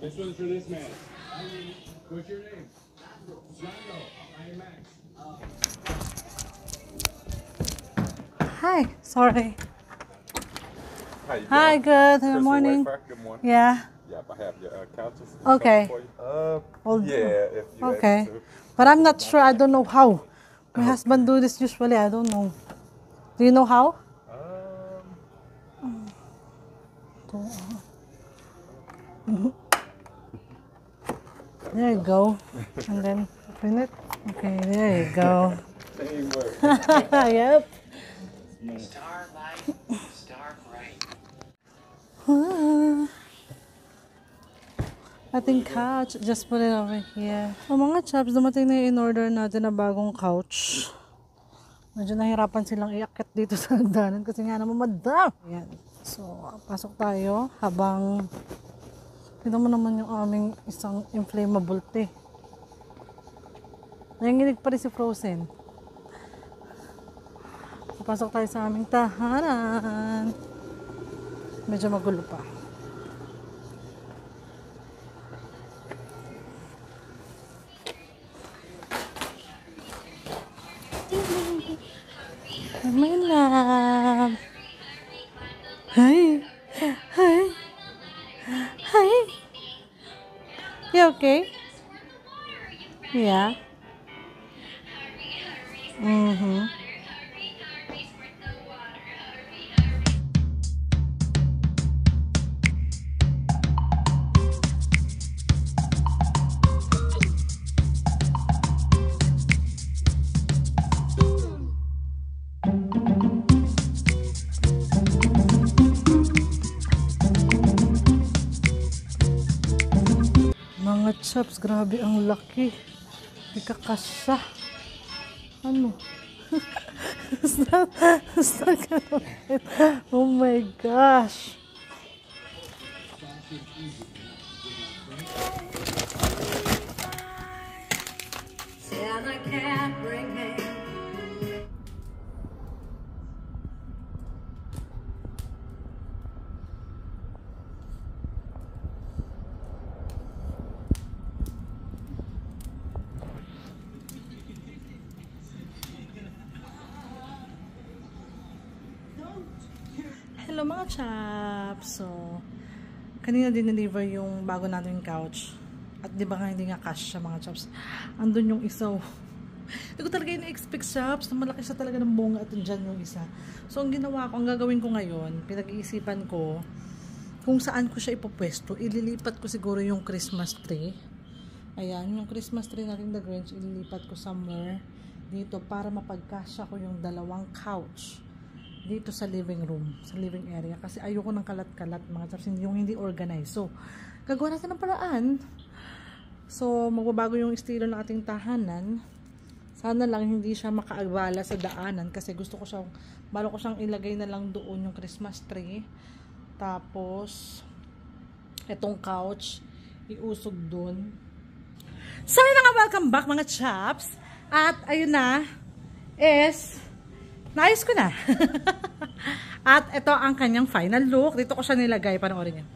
This one's for this man. What's your name? Slando. I am Max. Hi. Sorry. How you Hi, good. Good morning. Good morning. Yeah. Yep, I have your uh, couches. Okay. for you. Uh, Hold- yeah, if you Okay. But I'm not sure. I don't know how. My husband do this usually. I don't know. Do you know how? Um, There you go. And then open it. Okay, there you go. yep. Starlight, star bright. Ah. Ating couch. Just put it over here. O mga chaps, dumating na yung in-order natin na bagong couch. Medyo nahirapan silang iakyat dito sa hagdanan kasi nga naman madam. Ayan. So, pasok tayo habang Tignan mo naman yung aming isang inflammable tea. Nanginginig pa rin si Frozen. So, pasok tayo sa aming tahanan. Medyo magulo pa. My love. Hi. You okay? Yeah. Mm-hmm. Mga chops, grabe ang laki. Di ka kasya. Ano? Ka naman. Oh my gosh. Hello mga chaps. So, kanina din-deliver yung bago natin couch. At di ba nga hindi nga cash siya mga chaps. Andun yung isa. oh. Hindi ko talaga in-expect chaps na malaki siya talaga ng bunga at dyan yung isa. So, ang ginawa ko, ang gagawin ko ngayon, pinag-iisipan ko kung saan ko siya ipopwesto. Ililipat ko siguro yung Christmas tree. Ayan, yung Christmas tree natin, the Grinch, ililipat ko somewhere dito para mapagkasya ko yung dalawang couch dito sa living room, sa living area. Kasi ayoko ng kalat-kalat mga chaps, yung hindi organized. So, gagawa natin ng paraan. So, magbabago yung estilo ng ating tahanan. Sana lang hindi siya makaagwala sa daanan kasi gusto ko siyang, balo ko siyang ilagay na lang doon yung Christmas tree. Tapos, etong couch, iusog doon. So, na nga, welcome back mga chaps. At, ayun na, is, Naayos ko na. At ito ang kanyang final look. Dito ko siya nilagay. Panoorin niyo.